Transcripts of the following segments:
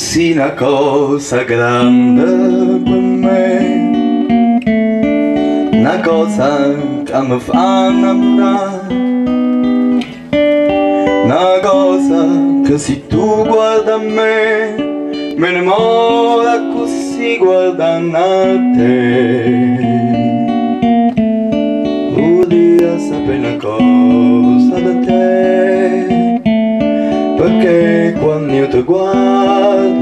sei una cosa grande per me. Una cosa che mi fa innamorare. Una cosa che se tu guarda a me Me ne mora così guardando a te. Voglio sapere una cosa da te. Perché quando io ti guardo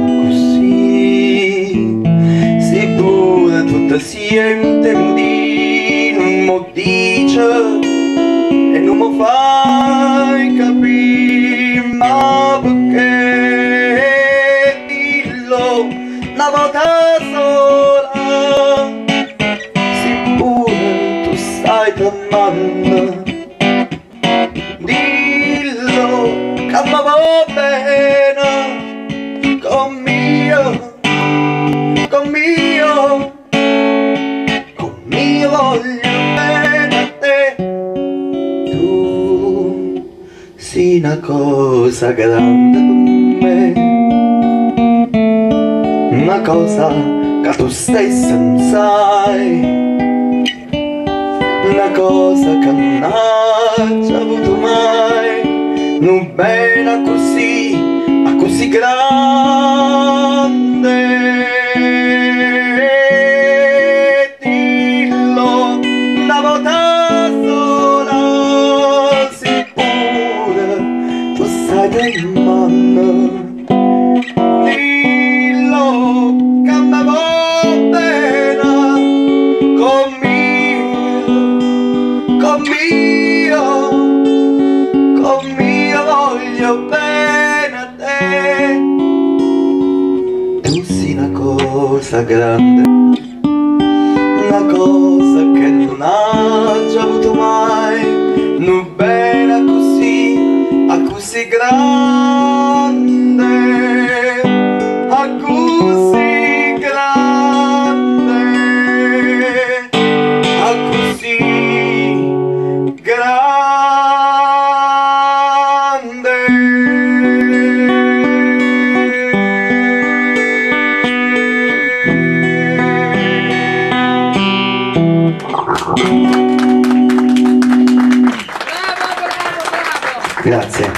tutta siente di non mi dice E non mi fai capire Ma perché dillo una volta sola? Si pure tu stai tremando una cosa grande per me. Una cosa che tu stessa non sai una cosa che non ha già avuto mai, non bella così, ma così grande. Cosa grande, una cosa che non ha già avuto mai, non bella così, a così grande. Grazie.